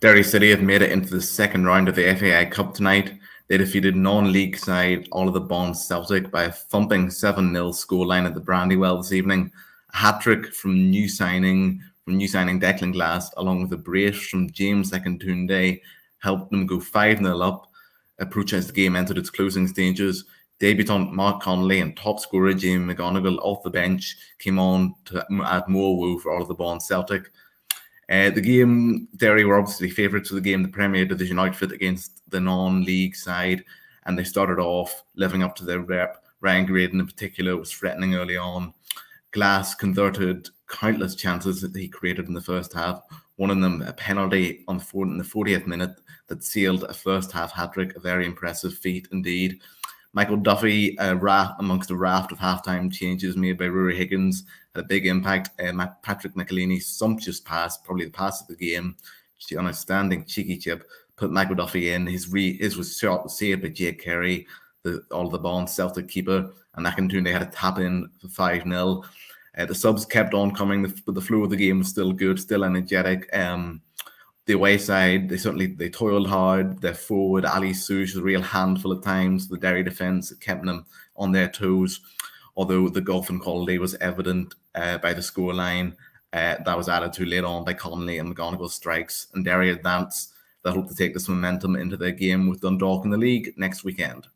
Derry City have made it into the second round of the FAI Cup tonight. They defeated non-league side Oliver Bonds Celtic by a thumping 7-0 scoreline at the Brandywell this evening. A hat-trick from new signing from new signing Declan Glass, along with a brace from James Day, helped them go 5-0 up, approach as the game entered its closing stages. Debutant Mark Connolly and top scorer Jamie McGonigle off the bench came on to add more woe for Oliver Bonds Celtic. Uh, the game, Derry were obviously favourites of the game, the Premier Division outfit against the non-league side, and they started off living up to their rep. Ryan Graydon, in particular, was threatening early on. Glass converted countless chances that he created in the first half. One of them, a penalty on the in the 40th minute that sealed a first half hat trick. A very impressive feat indeed. Michael Duffy, a raft amongst a raft of halftime changes made by Ruaidhrí Higgins, had a big impact. Uh, Patrick McEleney's sumptuous pass, probably the pass of the game, on a standing cheeky chip, put Michael Duffy in. His re his was shot saved by Jake Carey, the Oliver Bonds Celtic keeper, and Akintunde had a tap in for 5 0. Uh, the subs kept on coming, the, the flow of the game was still good, still energetic. Um, the away side, they certainly they toiled hard. Their forward, Ali Souche, a real handful at times. The Derry defence kept them on their toes. Although the golf and quality was evident uh, by the scoreline, uh, that was added to later on by Connolly and McGonigle strikes. And Derry advance. They hope to take this momentum into their game with Dundalk in the league next weekend.